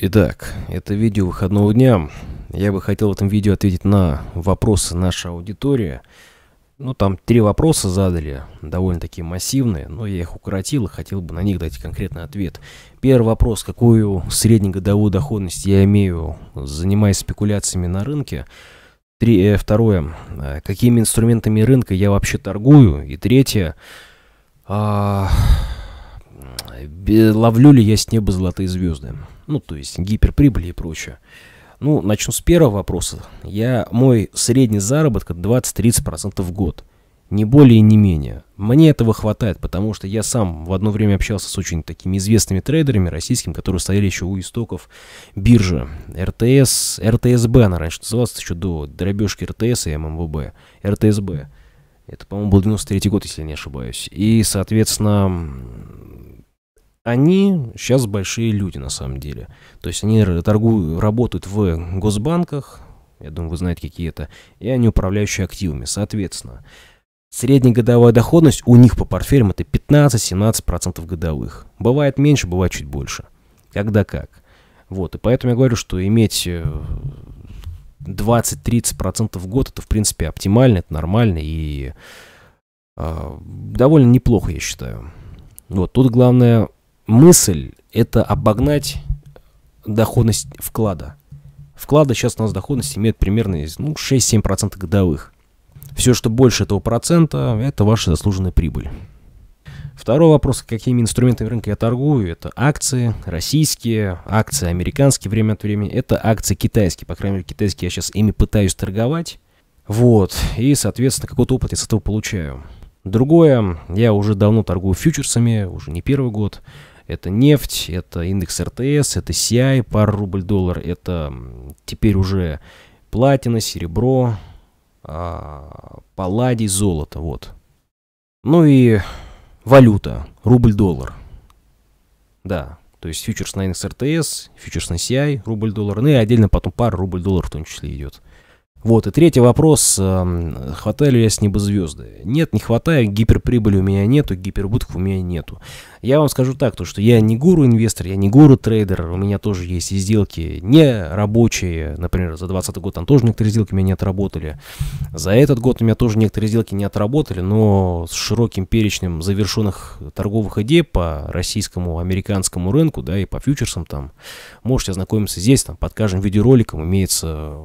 Итак, это видео выходного дня. Я бы хотел в этом видео ответить на вопросы нашей аудитории. Ну, там три вопроса задали, довольно-таки массивные, но я их укоротил и хотел бы на них дать конкретный ответ. Первый вопрос, какую среднегодовую доходность я имею, занимаясь спекуляциями на рынке. Три, э, второе, э, какими инструментами рынка я вообще торгую. И третье, э, ловлю ли я с неба золотые звезды. Ну, то есть гиперприбыли и прочее. Ну, начну с первого вопроса. Я, мой средний заработок 20-30% в год. Не более не менее. Мне этого хватает, потому что я сам в одно время общался с очень такими известными трейдерами российскими, которые стояли еще у истоков биржи. РТС, РТСБ она раньше называлась, еще до дробежки РТС и ММВБ. РТСБ. Это, по-моему, был 93 год, если я не ошибаюсь. И, соответственно, они сейчас большие люди на самом деле. То есть они торгуют, работают в госбанках, я думаю, вы знаете, какие это, и они управляющие активами. Соответственно, среднегодовая доходность у них по портфелям это 15-17% годовых. Бывает меньше, бывает чуть больше. Когда как. Вот, и поэтому я говорю, что иметь 20-30% э, в год это, в принципе, оптимально, это нормально и э, довольно неплохо, я считаю. Вот, тут главное мысль – это обогнать доходность вклада. Вклада сейчас у нас доходность имеет примерно ну, 6-7% годовых. Все, что больше этого процента, это ваша заслуженная прибыль. Второй вопрос, какими инструментами рынка я торгую, это акции российские, акции американские время от времени, это акции китайские, по крайней мере китайские я сейчас ими пытаюсь торговать. Вот, и, соответственно, какой-то опыт я с этого получаю. Другое, я уже давно торгую фьючерсами, уже не первый год. Это нефть, это индекс РТС, это CI, пара рубль-доллар, это теперь уже платина, серебро, а, палладий, золото, вот. Ну и валюта, рубль-доллар. Да, то есть фьючерс на индекс РТС, фьючерс на CI, рубль-доллар, ну и отдельно потом пара рубль-доллар в том числе идет. Вот, и третий вопрос, э, хватаю ли я с неба звезды? Нет, не хватает, гиперприбыли у меня нету, гипербытков у меня нету. Я вам скажу так, то, что я не гуру-инвестор, я не гуру-трейдер, у меня тоже есть и сделки не рабочие, например, за 2020 год там тоже некоторые сделки у меня не отработали. За этот год у меня тоже некоторые сделки не отработали, но с широким перечнем завершенных торговых идей по российскому, американскому рынку, да, и по фьючерсам там, можете ознакомиться здесь, там, под каждым видеороликом имеется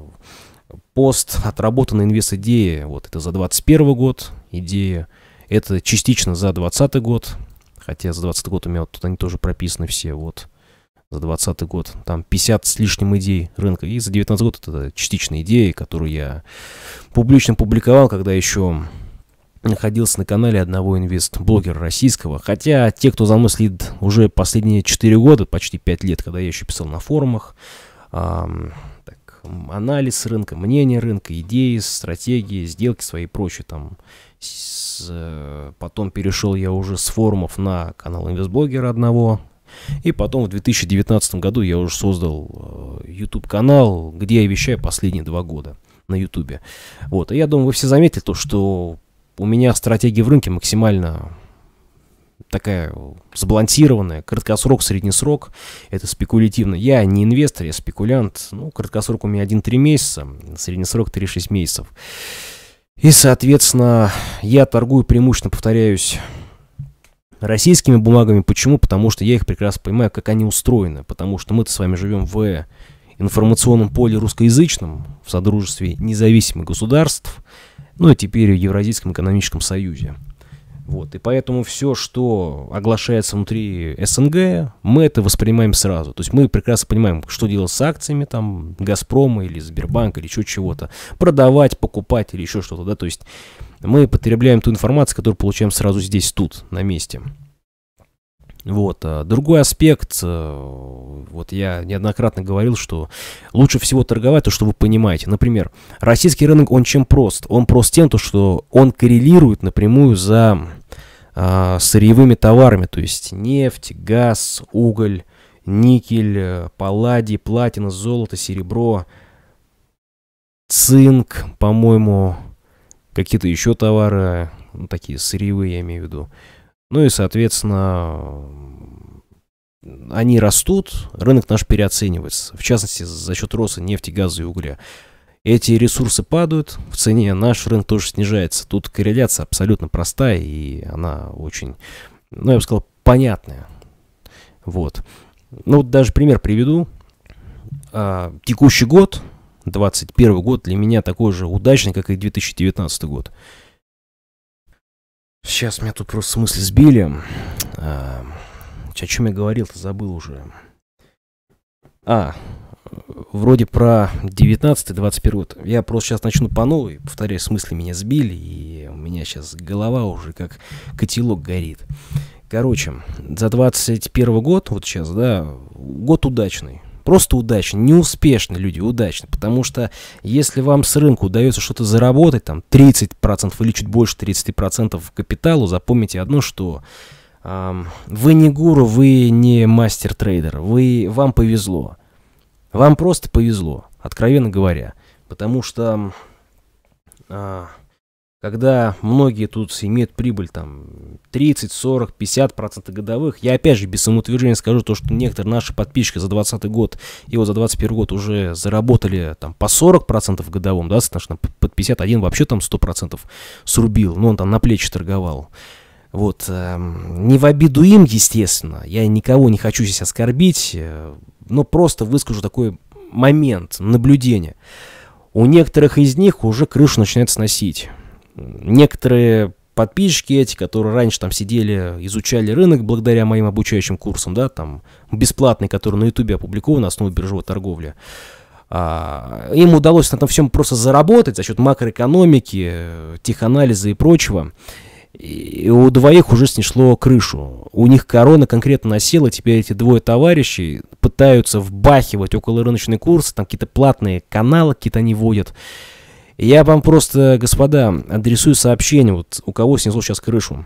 пост отработанной инвест-идеи, вот это за 21 год идея, это частично за 20 год, хотя за 20 год у меня вот тут они тоже прописаны все, вот, за 20 год, там 50 с лишним идей рынка, и за 19 год это частичная идея, которую я публично публиковал, когда еще находился на канале одного инвест-блогера российского. Хотя те, кто за мной следит уже последние 4 года, почти 5 лет, когда я еще писал на форумах, анализ рынка, мнение рынка, идеи, стратегии, сделки свои и прочее там. С, э, потом перешел я уже с форумов на канал инвестблогера одного. И потом в 2019 году я уже создал э, YouTube канал, где я вещаю последние два года на YouTube. Вот, и я думаю, вы все заметили то, что у меня стратегия в рынке максимально такая сбалансированная, краткосрок, средний срок, это спекулятивно. Я не инвестор, я спекулянт, ну, краткосрок у меня 1-3 месяца, средний срок 3-6 месяцев. И, соответственно, я торгую преимущественно, повторяюсь, российскими бумагами. Почему? Потому что я их прекрасно понимаю, как они устроены. Потому что мы-то с вами живем в информационном поле русскоязычном, в Содружестве независимых государств, ну и теперь в Евразийском экономическом союзе. Вот, и поэтому все, что оглашается внутри СНГ, мы это воспринимаем сразу. То есть мы прекрасно понимаем, что делать с акциями там Газпрома или Сбербанка или еще чего-то. Продавать, покупать или еще что-то, да. То есть мы потребляем ту информацию, которую получаем сразу здесь, тут, на месте. Вот. А другой аспект, э, вот я неоднократно говорил, что лучше всего торговать то, что вы понимаете. Например, российский рынок, он чем прост? Он прост тем, то, что он коррелирует напрямую за а, сырьевыми товарами, то есть нефть, газ, уголь, никель, э, палладий, платина, золото, серебро, цинк, по-моему, какие-то еще товары, ну, такие сырьевые, я имею в виду. Ну и, соответственно, они растут, рынок наш переоценивается, в частности, за счет роста нефти, газа и угля. Эти ресурсы падают в цене, наш рынок тоже снижается. Тут корреляция абсолютно простая, и она очень, ну, я бы сказал, понятная. Вот. Ну, вот даже пример приведу. А, текущий год, 21 год, для меня такой же удачный, как и 2019 год. Сейчас меня тут просто смысле сбили. А, о чем я говорил-то, забыл уже. А, вроде про 19-21 год. Я просто сейчас начну по новой, повторяю, в смысле меня сбили, и у меня сейчас голова уже как котелок горит. Короче, за 21 год, вот сейчас, да, год удачный. Просто удачный, неуспешный люди, удачный. Потому что если вам с рынка удается что-то заработать, там 30% или чуть больше 30% капиталу, запомните одно, что э, вы не гуру, вы не мастер-трейдер, вы, вам повезло. Вам просто повезло, откровенно говоря. Потому что э, когда многие тут имеют прибыль там 30, 40, 50 процентов годовых, я опять же без самоутверждения скажу то, что некоторые наши подписчики за 20 год и вот за 21 год уже заработали там по 40 процентов годовом, да, соответственно, под 51 вообще там 100 процентов срубил, но он там на плечи торговал. Вот, э, не в обиду им, естественно, я никого не хочу здесь оскорбить, э, но просто выскажу такой момент наблюдения. У некоторых из них уже крышу начинает сносить некоторые подписчики эти, которые раньше там сидели, изучали рынок благодаря моим обучающим курсам, да, там бесплатный, который на ютубе опубликован на основе биржевой торговли, а, им удалось на этом всем просто заработать за счет макроэкономики, теханализа и прочего. И у двоих уже снесло крышу. У них корона конкретно насела, теперь эти двое товарищей пытаются вбахивать около рыночный курс, там какие-то платные каналы какие-то они вводят. Я вам просто, господа, адресую сообщение, вот у кого снесло сейчас крышу.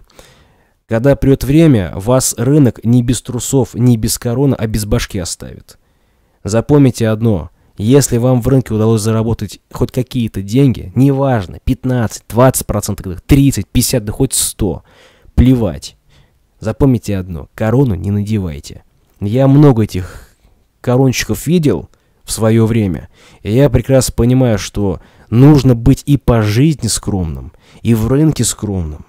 Когда придет время, вас рынок не без трусов, не без короны, а без башки оставит. Запомните одно. Если вам в рынке удалось заработать хоть какие-то деньги, неважно, 15, 20%, 30, 50, да хоть 100, плевать. Запомните одно, корону не надевайте. Я много этих корончиков видел в свое время, и я прекрасно понимаю, что нужно быть и по жизни скромным, и в рынке скромным,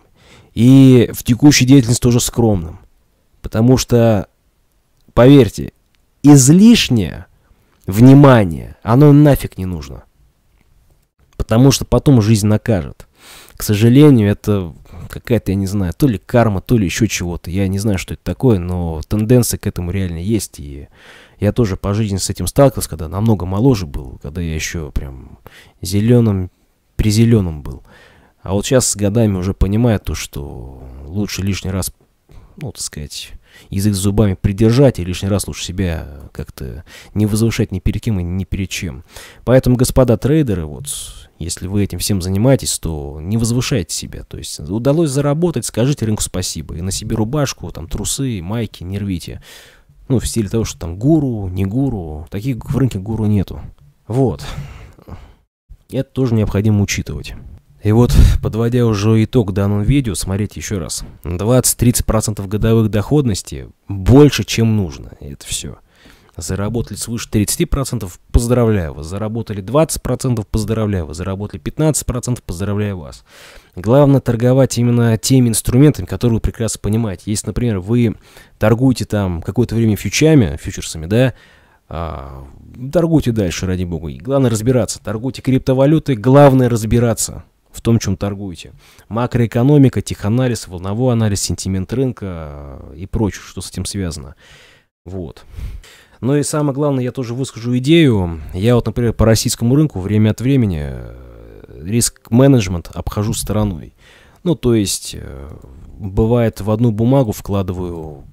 и в текущей деятельности тоже скромным. Потому что, поверьте, излишнее внимание, оно нафиг не нужно. Потому что потом жизнь накажет. К сожалению, это какая-то, я не знаю, то ли карма, то ли еще чего-то. Я не знаю, что это такое, но тенденция к этому реально есть. И я тоже по жизни с этим сталкивался, когда намного моложе был, когда я еще прям зеленым, призеленым был. А вот сейчас с годами уже понимаю то, что лучше лишний раз, ну, так сказать, язык с зубами придержать и лишний раз лучше себя как-то не возвышать ни перед кем и ни перед чем. Поэтому, господа трейдеры, вот, если вы этим всем занимаетесь, то не возвышайте себя. То есть удалось заработать, скажите рынку спасибо. И на себе рубашку, там, трусы, майки не рвите. Ну, в стиле того, что там гуру, не гуру. Таких в рынке гуру нету. Вот. Это тоже необходимо учитывать. И вот, подводя уже итог данному видео, смотрите еще раз. 20-30% годовых доходности больше, чем нужно. Это все. Заработали свыше 30%, поздравляю вас. Заработали 20%, поздравляю вас. Заработали 15%, поздравляю вас. Главное торговать именно теми инструментами, которые вы прекрасно понимаете. Если, например, вы торгуете там какое-то время фьючами, фьючерсами, да, а, торгуйте дальше, ради бога. И главное разбираться. Торгуйте криптовалютой, главное разбираться в том, чем торгуете. Макроэкономика, теханализ, волновой анализ, сентимент рынка и прочее, что с этим связано. Вот. Ну и самое главное, я тоже выскажу идею. Я вот, например, по российскому рынку время от времени э, риск-менеджмент обхожу стороной. Ну, то есть, э, бывает, в одну бумагу вкладываю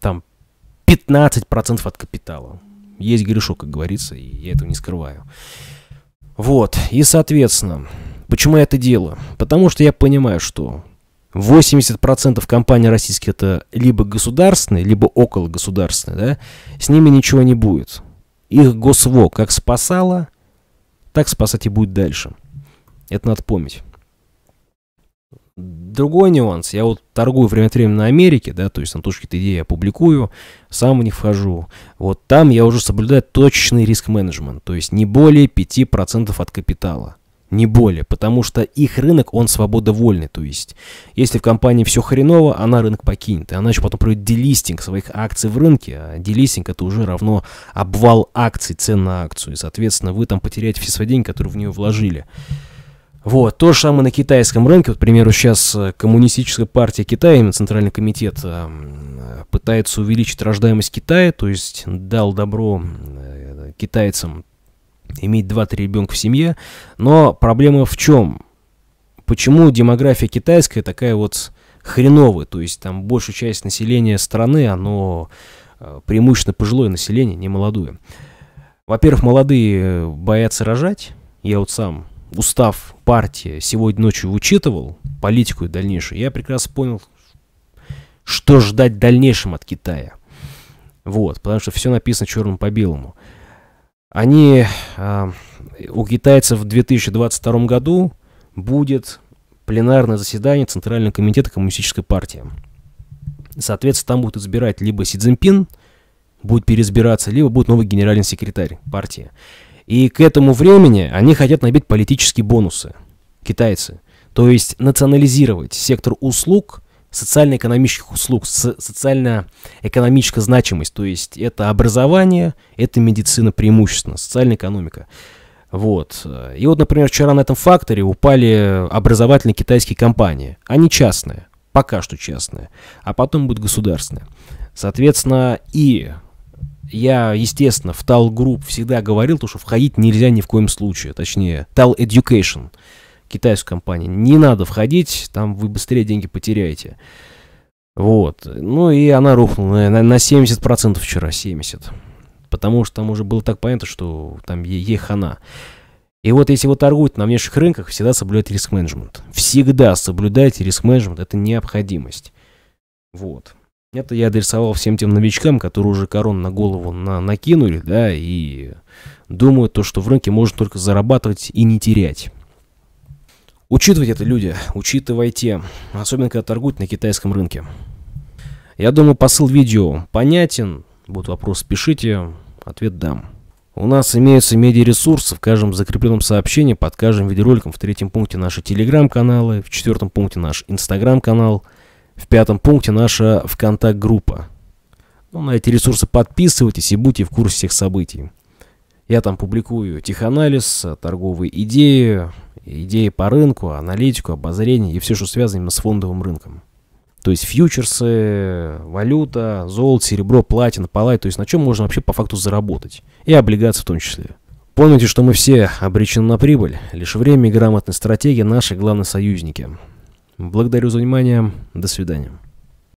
там 15% от капитала. Есть грешок, как говорится, и я этого не скрываю. Вот, и соответственно, почему я это делаю? Потому что я понимаю, что 80% компаний российских это либо государственные, либо около государственные, да, с ними ничего не будет. Их госво как спасало, так спасать и будет дальше. Это надо помнить. Другой нюанс, я вот торгую время от времени на Америке, да, то есть на точке идеи я публикую, сам в них вхожу. Вот там я уже соблюдаю точечный риск-менеджмент, то есть не более 5% от капитала. Не более, потому что их рынок, он свободовольный, то есть если в компании все хреново, она рынок покинет, и она еще потом проведет делистинг своих акций в рынке, а делистинг это уже равно обвал акций, цен на акцию, и соответственно вы там потеряете все свои деньги, которые в нее вложили. Вот, то же самое на китайском рынке. Вот, к примеру, сейчас э, Коммунистическая партия Китая, именно Центральный комитет, э, пытается увеличить рождаемость Китая, то есть дал добро э, китайцам иметь 2-3 ребенка в семье. Но проблема в чем? Почему демография китайская такая вот хреновая? То есть там большая часть населения страны, оно преимущественно пожилое население, не молодое. Во-первых, молодые боятся рожать. Я вот сам устав партии сегодня ночью учитывал, политику и дальнейшую, я прекрасно понял, что ждать в дальнейшем от Китая. Вот, потому что все написано черным по белому. Они, э, у китайцев в 2022 году будет пленарное заседание Центрального комитета Коммунистической партии. Соответственно, там будут избирать либо Си Цзиньпин, будет переизбираться, либо будет новый генеральный секретарь партии. И к этому времени они хотят набить политические бонусы, китайцы. То есть национализировать сектор услуг, социально-экономических услуг, социально-экономическая значимость. То есть это образование, это медицина преимущественно, социальная экономика. Вот. И вот, например, вчера на этом факторе упали образовательные китайские компании. Они частные, пока что частные, а потом будут государственные. Соответственно, и я, естественно, в Tal Group всегда говорил, то, что входить нельзя ни в коем случае. Точнее, Tal Education, китайская компания. Не надо входить, там вы быстрее деньги потеряете. Вот. Ну и она рухнула на, на 70% вчера, 70%. Потому что там уже было так понятно, что там ей хана. И вот если вы торгуете на внешних рынках, всегда соблюдайте риск-менеджмент. Всегда соблюдайте риск-менеджмент, это необходимость. Вот. Это я адресовал всем тем новичкам, которые уже корон на голову на, накинули, да, и думают то, что в рынке можно только зарабатывать и не терять. Учитывайте это, люди, учитывайте, особенно когда торгуют на китайском рынке. Я думаю, посыл видео понятен. Будут вопросы, пишите, ответ дам. У нас имеются медиаресурсы в каждом закрепленном сообщении под каждым видеороликом. В третьем пункте наши телеграм-каналы, в четвертом пункте наш инстаграм-канал – в пятом пункте наша ВКонтакт-группа. Ну, на эти ресурсы подписывайтесь и будьте в курсе всех событий. Я там публикую теханализ, торговые идеи, идеи по рынку, аналитику, обозрение и все, что связано именно с фондовым рынком. То есть фьючерсы, валюта, золото, серебро, платина, палай, то есть на чем можно вообще по факту заработать. И облигации в том числе. Помните, что мы все обречены на прибыль. Лишь время и грамотная стратегия наши главные союзники. Благодарю за внимание. До свидания.